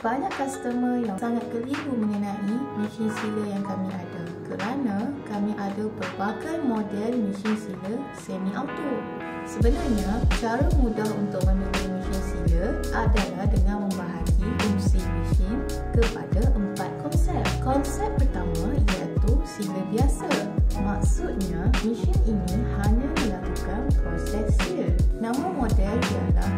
banyak customer yang sangat keliru mengenai mesin sealer yang kami ada kerana kami ada pelbagai model mesin sealer semi auto. Sebenarnya, cara mudah untuk memilih mesin sealer adalah dengan membahagi fungsi mesin kepada empat konsep. Konsep pertama iaitu sealer biasa. Maksudnya, mesin ini hanya melakukan proses seal. Nama model ialah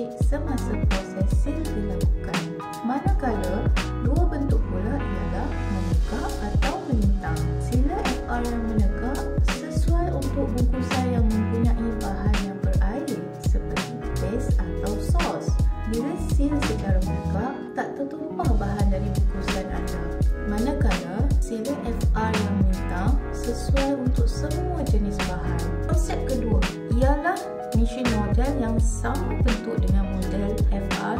plastik semasa proses seal dilakukan. Manakala dua bentuk pula ialah menegak atau melintang. Sila FR yang menegak sesuai untuk bungkusan yang mempunyai bahan yang berair seperti base atau sos. Bila seal secara menegak, tak tertumpah bahan dari bungkusan anda. Manakala sila FR yang melintang sesuai untuk semua jenis bahan. Konsep kedua ialah mesin model yang sama bentuk dengan model FR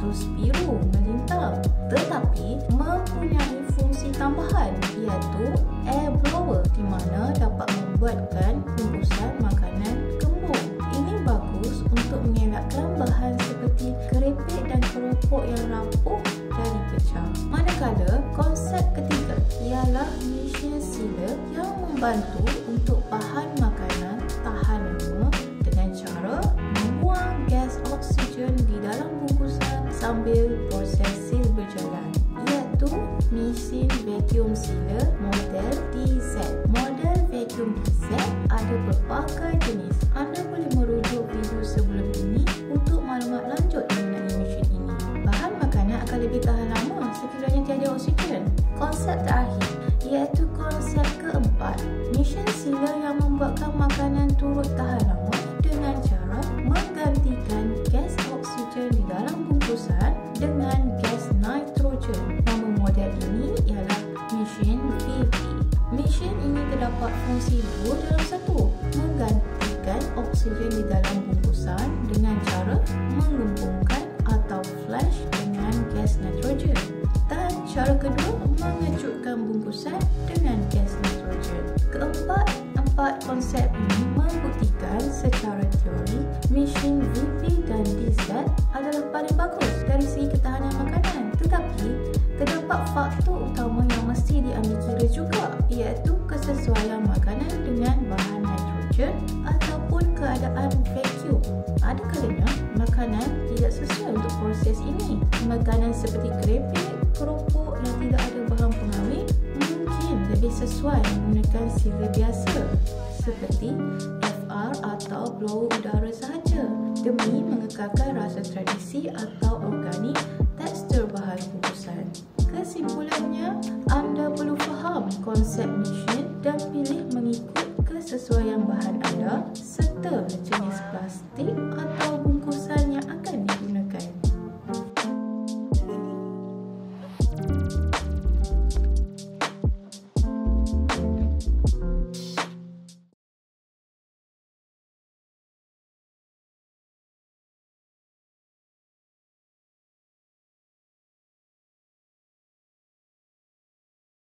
900 biru melintang tetapi mempunyai fungsi tambahan iaitu air blower di mana dapat membuatkan bungkusan makanan kembung. Ini bagus untuk mengelakkan bahan seperti keripik dan keropok yang rapuh dari pecah. Manakala konsep ketiga ialah mesin sealer yang membantu mesin vacuum sealer model DZ. Model vacuum DZ ada berbagai jenis. Anda boleh merujuk video sebelum ini untuk maklumat lanjut mengenai mesin ini. Bahan makanan akan lebih tahan lama sekiranya tiada oksigen. Konsep terakhir Model ini ialah mesin VP. Mesin ini terdapat fungsi dua dalam satu, menggantikan oksigen di dalam bungkusan dengan cara menggembungkan atau flash dengan gas nitrogen. Dan cara kedua, mengejutkan bungkusan dengan gas nitrogen. Keempat, empat konsep ini membuktikan secara teori mesin VP dan DZ adalah paling bagus dari segi ketahanan makanan. Tetapi, faktor utama yang mesti diambil kira juga iaitu kesesuaian makanan dengan bahan nitrogen ataupun keadaan vacuum. Ada kalanya makanan tidak sesuai untuk proses ini. Makanan seperti keripik, keropok yang tidak ada bahan pengawet mungkin lebih sesuai menggunakan sealer biasa seperti FR atau blower udara sahaja demi mengekalkan rasa tradisi atau organik tekstur bahan bungkusan kesimpulannya, anda perlu faham konsep mission dan pilih mengikut kesesuaian bahan anda serta jenis plastik atau